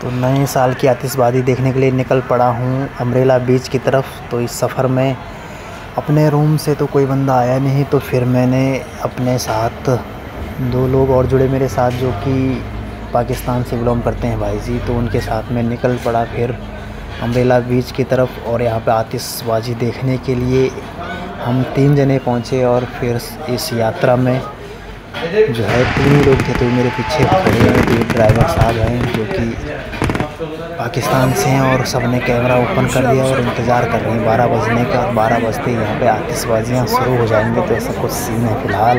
تو نئے سال کی آتش بازی دیکھنے کے لیے نکل پڑا ہوں امریلا بیچ کی طرف۔ تو اس سفر میں اپنے روم سے تو کوئی بندہ آیا نہیں، تو پھر میں نے اپنے ساتھ دو لوگ اور جڑے میرے ساتھ جو کہ پاکستان سے بلونگ کرتے ہیں بھائی جی تو ان کے ساتھ میں نکل پڑا پھر امریلا بیچ کی طرف۔ اور یہاں پہ آتش بازی دیکھنے کے لیے ہم تین جنے پہنچے اور پھر اس یاترا میں جو ہے تین لوگ تھے تو میرے پیچھے کھڑے ہیں تو ڈرائیور صاحب ہیں جو کہ پاکستان سے ہیں اور سب نے کیمرہ اوپن کر دیا اور انتظار کر رہے ہیں۔ بارہ بجنے کا بارہ بجتے یہاں پہ آتش بازیاں شروع ہو جائیں گے تو ایسا کچھ سین ہے فی الحال۔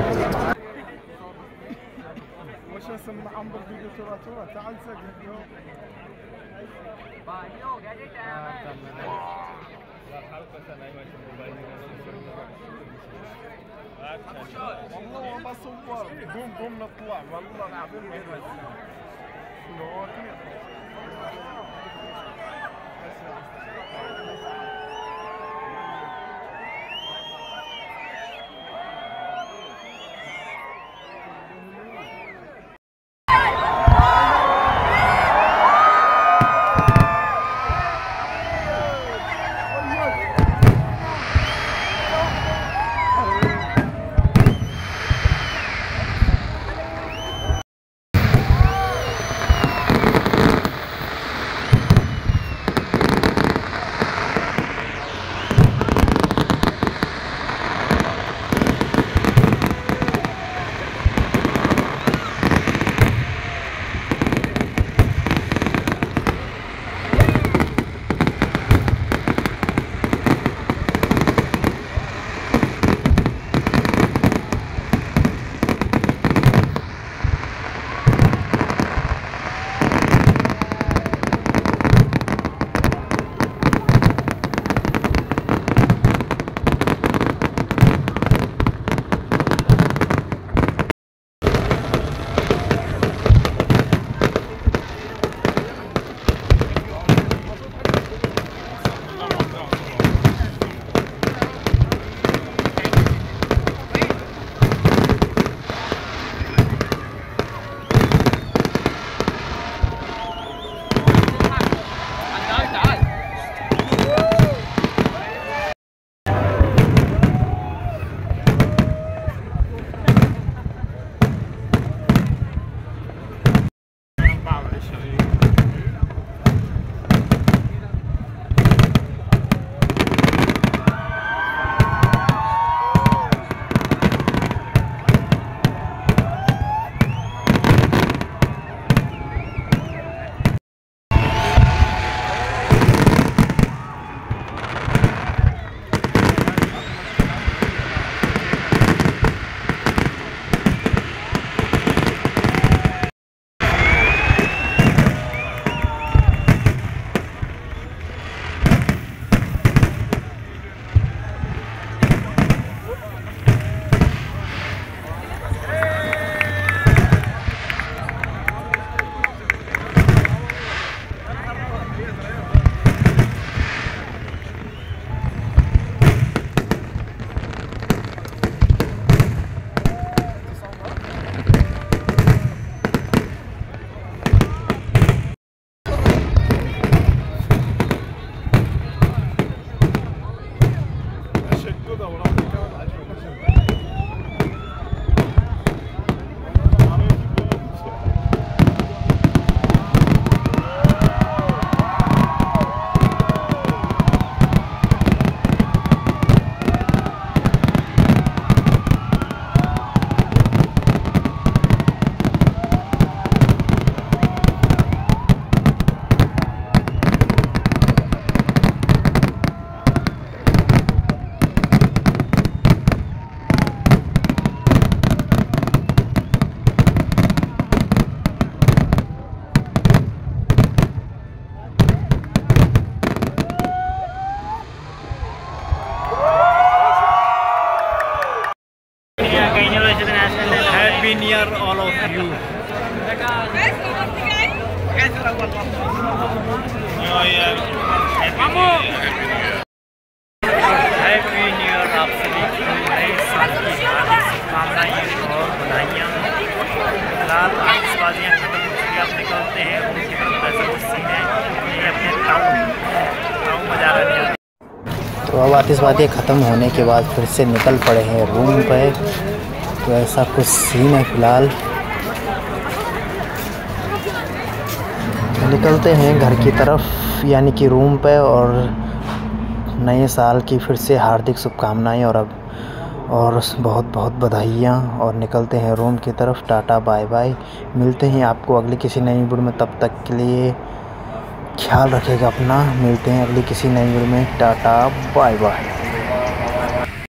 والله ما صور قوم قوم نطلع والله العظيم ما يرد 아, 올라온다. honor all of you. Oh, yeah. Happy New Year, تو اب آتش بازیاں ختم ہونے کے بعد پھر سے نکل پڑے ہیں روم پہ تو ایسا کچھ سین ہے فی الحال۔ نکلتے ہیں گھر کی طرف یعنی کہ روم پہ، اور نئے سال کی پھر سے ہاردک شبھ کامنائیں اور اب، اور بہت بہت بدھائیاں اور نکلتے ہیں روم کی طرف۔ Tata, bye bye. ملتے ہیں آپ کو اگلی کسی نئی ویڈیو میں۔ تب تک کے لیے خیال رکھے گا اپنا۔ ملتے ہیں اگلی کسی نئی ویڈیو میں۔ Tata, bye bye.